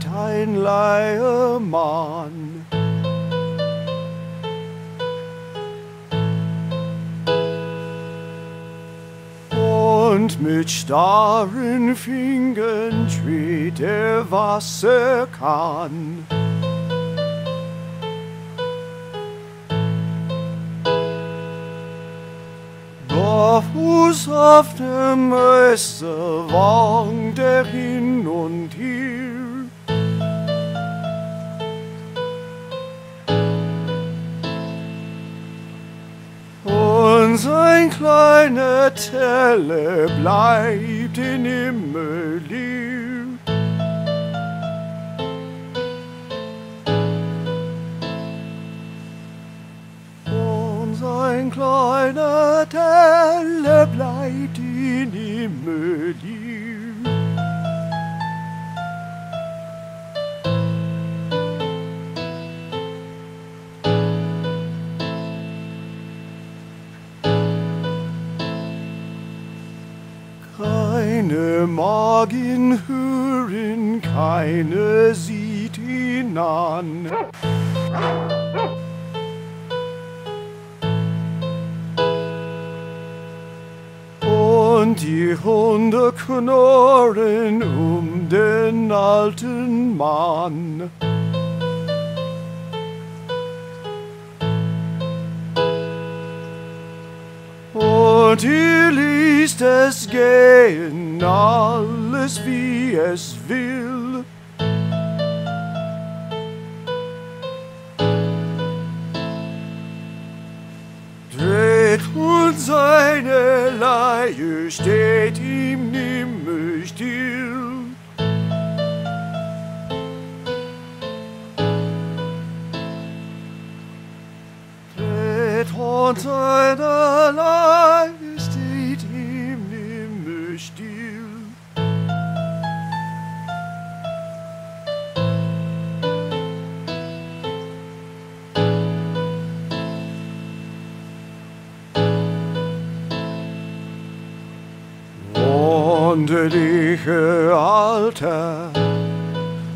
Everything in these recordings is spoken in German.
seid ein Leiemann. Und mit starren Fingern tritt er, was er kann. Doch muss auf dem Messer wankt er hin und hin. Und sein kleiner Teller bleibt in immer leer. Und sein kleiner Teller bleibt in immer leer. Keine mag ihn hören, keine sieht ihn an. Und die Hunde knurren um den alten Mann. Und ihr ließt es gehen, alles wie es will. Dreht und seine Leiche steht ihm nimmer still. Dreht und seine Wunderliche Alter,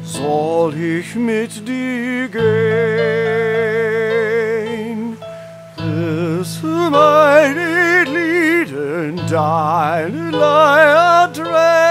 soll ich mit dir gehen? Du meine Lieden deine Leier drehen?